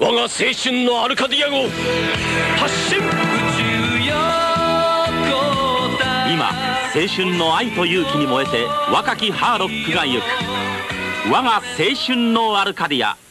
我が青春のアルカディア号発進今青春の愛と勇気に燃えて若きハーロックが行く。我が青春のアルカディア。